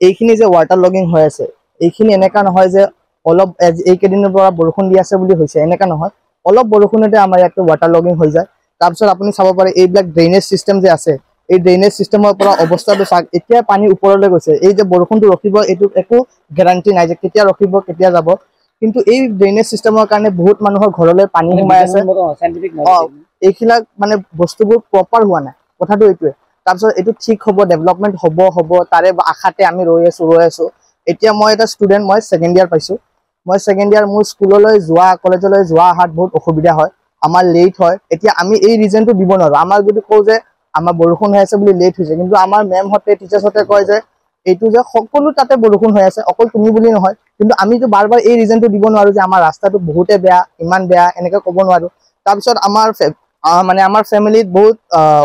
এইখিনি যে water logging হৈ আছে এইখিনি এনেকা নহয় যে অলপ এইকেইদিনৰ পৰা বৰষুণ দি আছে বুলি হৈছে এনেকা নহয়। অলপ বৰষুণতে আমাৰ ইয়াতে ৱাটাৰ লগিং হৈ যায়। তাৰপিছত আপুনি চাব পাৰে এইবিলাক ড্ৰেইনেজ চিষ্টেম যে আছে এই ড্ৰেইনেজ চিষ্টেমৰ পৰা অৱস্থাটো চাওক এতিয়া পানী ওপৰলৈ গৈছে। এই যে বৰষুণটো ৰখিব এইটো একো গেৰাণ্টি নাই যে কেতিয়া ৰখিব কেতিয়া যাব। কিন্তু এই ড্ৰেইনেজ চিষ্টেমৰ কাৰণে বহুত মানুহৰ ঘৰলৈ পানী সোমাই আছে। অ এইবিলাক মানে বস্তুবোৰ প্ৰপাৰ হোৱা নাই। কথাটো এইটোৱে। তাৰপিছত এইটো ঠিক হ'ব ডেভেলপমেণ্ট হ'ব হ'ব তাৰে আশাতে আমি ৰৈ আছো ৰৈ আছো। এতিয়া মই এটা ষ্টুডেণ্ট মই ছেকেণ্ড ইয়াৰ পাইছো। মই ছেকেণ্ড ইয়াৰ মোৰ স্কুললৈ যোৱা কলেজলৈ যোৱা অহাত বহুত অসুবিধা হয়। আমাৰ লেট হয়। এতিয়া আমি এই ৰিজনটো দিব নোৱাৰো। আমাৰ যদি কওঁ যে আমাৰ বৰষুণ হৈ আছে বুলি লেট হৈছে কিন্তু আমাৰ মেমহঁতে টিচাৰ্ছহঁতে কয় যে এইটো যে সকলো তাতে বৰষুণ হৈ আছে অকল তুমি বুলি নহয়। কিন্তু আমিতো বাৰ বাৰ এই ৰিজনটো দিব নোৱাৰো যে আমাৰ ৰাস্তাটো বহুতে বেয়া ইমান বেয়া এনেকে ক'ব নোৱাৰো। তাৰপিছত আমাৰ মানে আমাৰ ফেমিলিত বহুত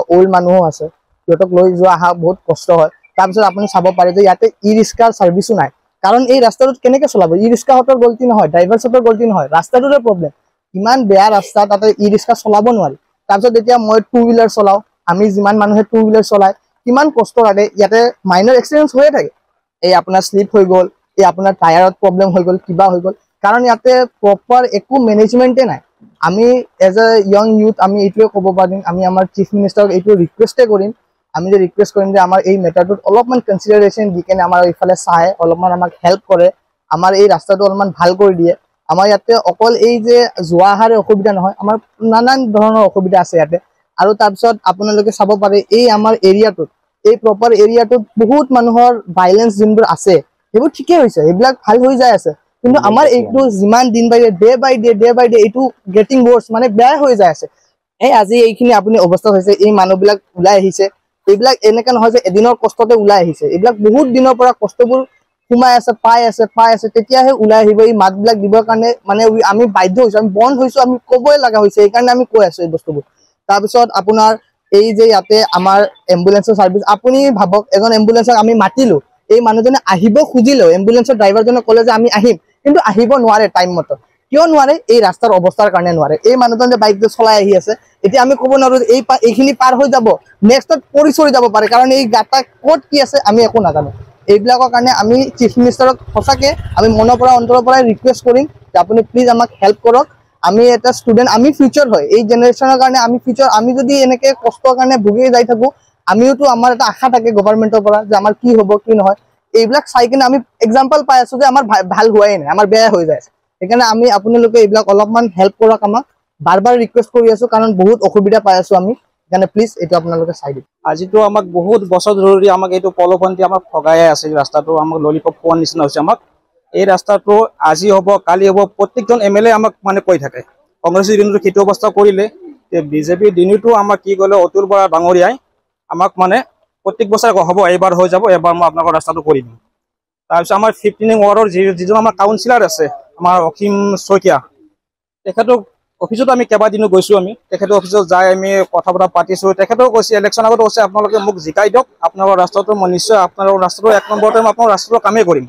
অল্ড মানুহো আছে। সিহঁতক লৈ যোৱা অহা বহুত কষ্ট হয়। তাৰপিছত আপুনি চাব পাৰে যে ইয়াতে ই ৰিক্সাৰ চাৰ্ভিচো নাই। কাৰণ এই ৰাস্তাটোত কেনেকে চলাব? ই ৰিক্সাহঁতৰ গল্টি নহয় ড্ৰাইভাৰ্ছহঁতৰ গল্টি নহয়। ৰাস্তাটোৰে প্ৰব্লেম ইমান বেয়া ৰাস্তা তাতে ই ৰিক্সা চলাব নোৱাৰি। তাৰপিছত এতিয়া মই টু হুইলাৰ চলাওঁ। আমি যিমান মানুহে টু হুইলাৰ চলায় কিমান কষ্ট লাগে। ইয়াতে মাইনৰ এক্সিডেণ্ট হৈয়ে থাকে। এই আপোনাৰ শ্লিপ হৈ গ'ল এই আপোনাৰ টায়াৰত প্ৰব্লেম হৈ গ'ল কিবা হৈ গ'ল। কাৰণ ইয়াতে প্ৰপাৰ একো মেনেজমেণ্টে নাই। আমি এজ এ য়ং ইউথ আমি এইটোৱে ক'ব পাৰিম। আমি আমাৰ চিফ মিনিষ্টাৰক এইটো ৰিকুৱেষ্টে কৰিম আমি যে ৰিকুৱেষ্ট কৰিম যে আমাৰ এই মেটাৰটোত অলপমান কনচিডাৰেশ্যন দি কেনে আমাৰ এইফালে চাই অলপমান আমাক হেল্প কৰে আমাৰ এই ৰাস্তাটো অলপমান ভাল কৰি দিয়ে। আমাৰ ইয়াতে অকল এই যে যোৱা অহাৰে অসুবিধা নহয় আমাৰ নানান ধৰণৰ অসুবিধা আছে ইয়াতে। আৰু তাৰপিছত আপোনালোকে চাব পাৰে এই আমাৰ এৰিয়াটোত এই প্ৰপাৰ এৰিয়াটোত বহুত মানুহৰ ভাইলেঞ্চ যোনবোৰ আছে সেইবোৰ ঠিকেই হৈছে সেইবিলাক ভাল হৈ যাই আছে। কিন্তু আমাৰ এইটো যিমান দিন by day by day day by day এইটো গেটিং ৱৰ্ছ মানে বেয়া হৈ যাই আছে। এই আজি এইখিনি আপুনি অৱস্থা হৈছে এই মানুহবিলাক ওলাই আহিছে। এইবিলাক এনেকে নহয় যে এদিনৰ কষ্টতে ওলাই আহিছে। এইবিলাক বহুত দিনৰ পৰা কষ্টবোৰ সোমাই আছে পাই আছে পাই আছে তেতিয়াহে ওলাই আহিব। এই মাতবিলাক দিবৰ কাৰণে মানে আমি বাধ্য হৈছো আমি বন্ধ হৈছো আমি ক'বই লগা হৈছে সেইকাৰণে আমি কৈ আছো এই বস্তুবোৰ। তাৰপিছত আপোনাৰ এই যে ইয়াতে আমাৰ এম্বুলেঞ্চৰ চাৰ্ভিচ আপুনি ভাবক এজন এম্বুলেঞ্চক আমি মাতিলো। এই মানুহজনে আহিব খুজিলেও এম্বুলেঞ্চৰ ড্ৰাইভাৰজনে ক'লে যে আমি আহিম কিন্তু আহিব নোৱাৰে টাইম মতে। কিয় নোৱাৰে? এই ৰাস্তাৰ অৱস্থাৰ কাৰণে নোৱাৰে। এই মানুহজন যে বাইক চলাই আহি আছে এতিয়া আমি ক'ব নোৱাৰো এই এইখিনি পাৰ হৈ যাব নেক্সটত পৰি চৰি যাব পাৰে। কাৰণ এই গাটা ক'ত কি আছে আমি একো নাজানো। এইবিলাকৰ কাৰণে আমি চিফ মিনিষ্টাৰক সঁচাকে আমি মনৰ পৰা অন্তৰৰ পৰাই ৰিকুৱেষ্ট কৰিম যে আপুনি প্লিজ আমাক হেল্প কৰক। আমি এটা ষ্টুডেণ্ট আমি ফিউচাৰ হয়। এই জেনেৰেশ্যনৰ কাৰণে আমি ফিউচাৰ আমি যদি এনেকে কষ্টৰ কাৰণে ভুগি যাই থাকো আমিওতো আমাৰ এটা আশা থাকে গভৰ্ণমেণ্টৰ পৰা যে আমাৰ কি হ'ব কি নহয়। এইবিলাক চাই কিনে আমি এক্সাম্পল পাই আছো যে আমাৰ ভাল হোৱাই নাই আমাৰ বেয়া হৈ যায় আছে। সেইকাৰণে আমি আপোনালোকে এইবিলাক অলপমান হেল্প কৰক আমাক। বাৰ বাৰ ৰিকুৱেষ্ট কৰি আছো কাৰণ বহুত অসুবিধা পাই আছো আমি। সেইকাৰণে প্লিজ এইটো আপোনালোকে চাই দিব আজিতো আমাক বহুত বছৰ ধৰি আমাক এইটো পলপন্থী আমাক ঠগাই আছে ৰাস্তাটো আমাক ললিপপ খোৱাৰ নিচিনা হৈছে আমাক। এই ৰাস্তাটো আজি হ'ব কালি হ'ব প্ৰত্যেকজন এম এল এ আমাক মানে কৈ থাকে। কংগ্ৰেছৰ দিনতো সেইটো অৱস্থা কৰিলে। বিজেপিৰ দিনতো আমাক কি ক'লে অতুল বৰা ডাঙৰীয়াই আমাক মানে প্ৰত্যেক বছৰে হ'ব এইবাৰ হৈ যাব এবাৰ মই আপোনালোকৰ ৰাস্তাটো কৰি দিম। তাৰপিছত আমাৰ ফিফটিন ৱাৰ্ডৰ যিজন আমাৰ কাউন্সিলাৰ আছে আমাৰ অসীম শইকীয়া। তেখেতক অফিচত আমি কেইবাদিনো গৈছো আমি। তেখেতৰ অফিচত যাই আমি কথা বতৰা পাতিছো। তেখেতেও কৈছে ইলেকশ্যন আগত কৈছে আপোনালোকে মোক জিকাই দিয়ক। আপোনালোকৰ ৰাস্তাটো মই নিশ্চয় আপোনালোকৰ ৰাস্তাটো এক নম্বৰতে মই আপোনালোকৰ ৰাস্তাটো কামেই কৰিম।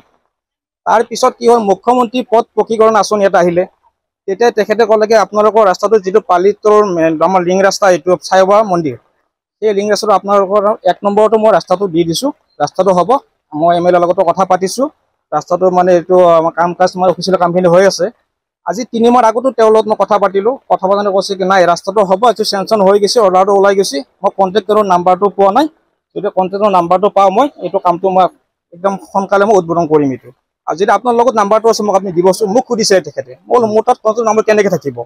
তাৰ পিছত কি হ'ল মুখ্যমন্ত্ৰী পথ পকীকৰণ আঁচনি এটা আহিলে। তেতিয়া তেখেতে ক'লেগে আপোনালোকৰ ৰাস্তাটো যিটো পালিতৰ আমাৰ লিং ৰাস্তা এইটো চাইবা মন্দিৰ। সেই লিং ৰাস্তাটো আপোনালোকৰ এক নম্বৰতো মই ৰাস্তাটো দি দিছো। ৰাস্তাটো হ'ব। মই এম এল এৰ লগতো কথা পাতিছো। ৰাস্তাটো মানে এইটো আমাৰ কাম কাজ মানে অফিচিয়েল কামখিনি হৈ আছে। আজি তিনি মাহ আগতো তেওঁৰ লগত মই কথা পাতিলো। কথা পাতোতে কৈছে কি নাই ৰাস্তাটো হ'ব এইটো চেংচন হৈ গৈছে অৰ্ডাৰটো ওলাই গৈছে। মই কণ্ট্ৰেক্টৰৰ নাম্বাৰটো পোৱা নাই। যদি কণ্ট্ৰেক্টৰৰ নাম্বাৰটো পাওঁ মই। এইটো কামটো মই একদম সোনকালে মই উদ্বোধন কৰিম এইটো। আৰু যদি আপোনাৰ লগত নাম্বাৰটো আছে মোক আপুনি দিবচোন। মোক সুধিছে তেখেতে। মই বোলো মোৰ তাত কণ্ট্ৰেক্ট নাম্বাৰ কেনেকৈ থাকিব?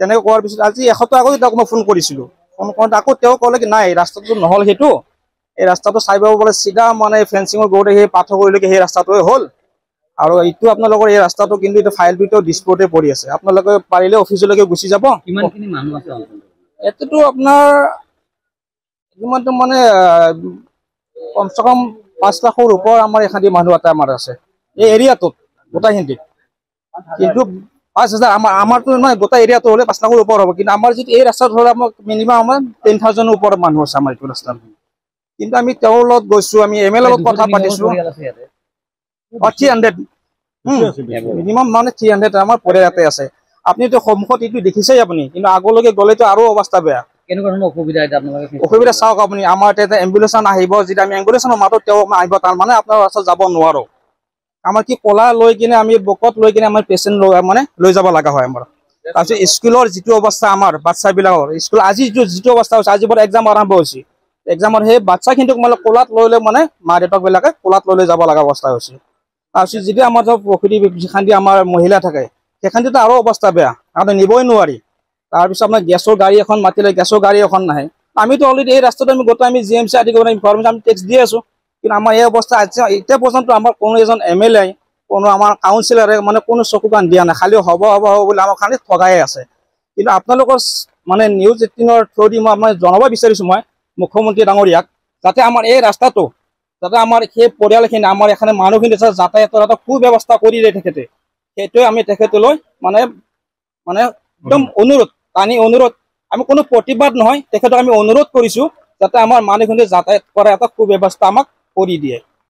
তেনেকৈ কোৱাৰ পিছত আজি এসপ্তাহ আগতে তেওঁক মই ফোন কৰিছিলোঁ। ফোন কৰোঁতে আকৌ তেওঁ ক'লে কি নাই ৰাস্তাটো নহ'ল সেইটো। এই ৰাস্তাটো চাই পাব বোলে চিধা মানে ফেঞ্চিঙৰ গৰুতে সেই পাথৰগুৰিলৈকে সেই ৰাস্তাটোৱে হ'ল। আৰু এইটো আপোনালোকৰ এই ৰাস্তাটো কিন্তু এইটো ফাইলটোতো ডিছপুটতে পৰি আছে। আপোনালোকে পাৰিলে অফিচলৈকে গুচি যাব? এইটোতো আপোনাৰ ইমানটো মানে কমচে কম পাঁচ লাখৰ ওপৰ আমাৰ এখাদি মানুহ এটা আমাৰ আছে। এই এৰিয়াটোত গোটাইখিনিত। কিন্তু পাঁচ হাজাৰ আমাৰ আমাৰতো নহয় গোটেই এৰিয়াটো হ'লে পাঁচ লাখৰ ওপৰ হ'ব। কিন্তু আমাৰ যিটো এই ৰাস্তাত হ'লে আমাৰ মিনিমাম আমাৰ টেন থাউজেণ্ডৰ ওপৰত মানুহ আছে আমাৰ এইটো ৰাস্তাত কিন্তু আমি তেওঁৰ লগত গৈছো আমি এম এল লগত কথা পাতিছো। থ্ৰী হাণ্ড্ৰেড মিনিমাম মানে থ্ৰী হাণ্ড্ৰেড আমাৰ পৰিয়াল ইয়াতে আছে। আপুনিতো সন্মুখত এইটো দেখিছেই আপুনি কিন্তু আগলৈকে গ'লেতো আৰু অৱস্থা বেয়া। কেনেকুৱা ধৰণৰ অসুবিধা এতিয়া আপোনালোকে face অসুবিধা কৰিছে? চাওক আপুনি আমাৰ এতিয়া এম্বুলেঞ্চ আহিব যেতিয়া আমি এম্বুলেঞ্চৰ মাতো তেওঁ আহিব তাৰমানে আপোনাৰ ৰাস্তাত যাব নোৱাৰো। আমাৰ কি কলা লৈ কিনে আমি বকত লৈ কিনে আমাৰ পেচেণ্ট লৈ মানে লৈ যাব লগা হয় আমাৰ। তাৰপিছত স্কুলৰ যিটো অৱস্থা আমাৰ বাচ্চাবিলাকৰ স্কুল আজি যিটো যিটো অৱস্থা হৈছে আজি বৰ এক্সাম আৰম্ভ হৈছে। এক্সামৰ সেই বাচ্চাখিনিক মানে কোলাত লৈ লৈ মানে মা দেউতাকবিলাকে কোলাত লৈ লৈ যাব লগা অৱস্থা হৈছে। তাৰপিছত যদি আমাৰ ধৰক প্ৰকৃতি যিখান আমাৰ মহিলা থাকে সেইখানটোতো আৰু অৱস্থা বেয়া কাৰণ নিবই নোৱাৰি। তাৰপিছত আপোনাৰ গেছৰ গাড়ী এখন মাতিলে গেছৰ গাড়ী এখন নাহে। আমিতো অলৰেডি এই ৰাস্তাটো আমি গোটেই আমি জি এম চি আদি কৰি ইনফৰমেশ্যন আমি টেক্স দি আছো। কিন্তু আমাৰ এই অৱস্থা আজি এতিয়া পৰ্যন্ত আমাৰ কোনো এজন এম এল এ কোনো আমাৰ কাউন্সিলৰে মানে কোনো চকু কাণ দিয়া নাই। খালি হ'ব হ'ব হ'ব বুলি আমাক খালি ঠগাই আছে। কিন্তু আপোনালোকৰ মানে নিউজ এইটিনৰ থ্ৰু দি মই আপোনাক জনাব বিচাৰিছো মই। মুখ্যমন্ত্ৰী ডাঙৰীয়াক যাতে আমাৰ এই ৰাস্তাটো যাতে আমাৰ সেই পৰিয়ালখিনি আমাৰ এখানে মানুহখিনি যাতে যাতায়াতৰ এটা সুব্যৱস্থা কৰি দিয়ে তেখেতে। সেইটোৱে আমি তেখেতলৈ মানে মানে একদম অনুৰোধ টানি অনুৰোধ। আমি কোনো প্ৰতিবাদ নহয় তেখেতক আমি অনুৰোধ কৰিছো যাতে আমাৰ মানুহখিনি যাতায়াত কৰা এটা সুব্যৱস্থা আমাক কৰি দিয়ে।